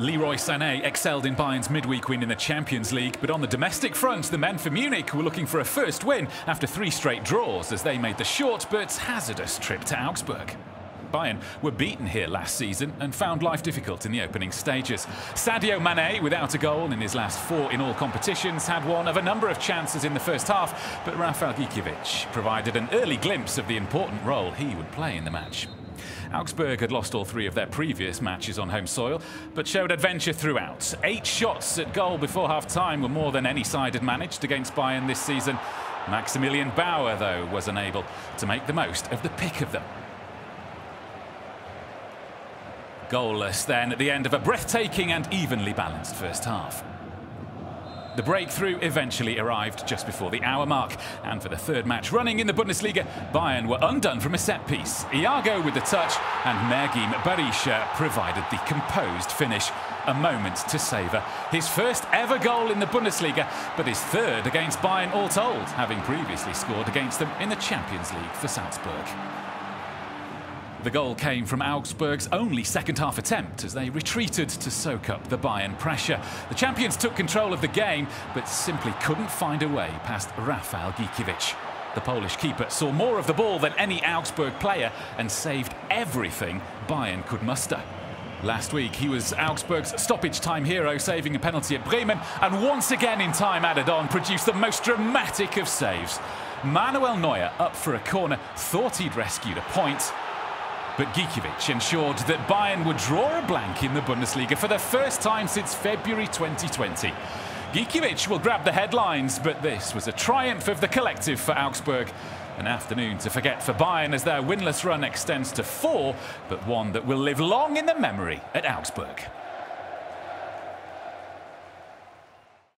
Leroy Sané excelled in Bayern's midweek win in the Champions League, but on the domestic front, the men for Munich were looking for a first win after three straight draws as they made the short but hazardous trip to Augsburg. Bayern were beaten here last season and found life difficult in the opening stages. Sadio Mane, without a goal in his last four in all competitions, had one of a number of chances in the first half, but Rafael Gikiewicz provided an early glimpse of the important role he would play in the match. Augsburg had lost all three of their previous matches on home soil, but showed adventure throughout. Eight shots at goal before half-time were more than any side had managed against Bayern this season. Maximilian Bauer, though, was unable to make the most of the pick of them. Goalless then at the end of a breathtaking and evenly balanced first half. The breakthrough eventually arrived just before the hour mark, and for the third match running in the Bundesliga, Bayern were undone from a set piece. Iago with the touch, and Mergim Berisha provided the composed finish. A moment to savour. His first ever goal in the Bundesliga, but his third against Bayern all told, having previously scored against them in the Champions League for Salzburg. The goal came from Augsburg's only second half attempt as they retreated to soak up the Bayern pressure. The champions took control of the game, but simply couldn't find a way past Rafael Gikiewicz. The Polish keeper saw more of the ball than any Augsburg player and saved everything Bayern could muster. Last week, he was Augsburg's stoppage time hero, saving a penalty at Bremen, and once again in time added on, produced the most dramatic of saves. Manuel Neuer, up for a corner, thought he'd rescued a point, but Gikiewicz ensured that Bayern would draw a blank in the Bundesliga for the first time since February 2020. Gikiewicz will grab the headlines, but this was a triumph of the collective for Augsburg. An afternoon to forget for Bayern as their winless run extends to four, but one that will live long in the memory at Augsburg.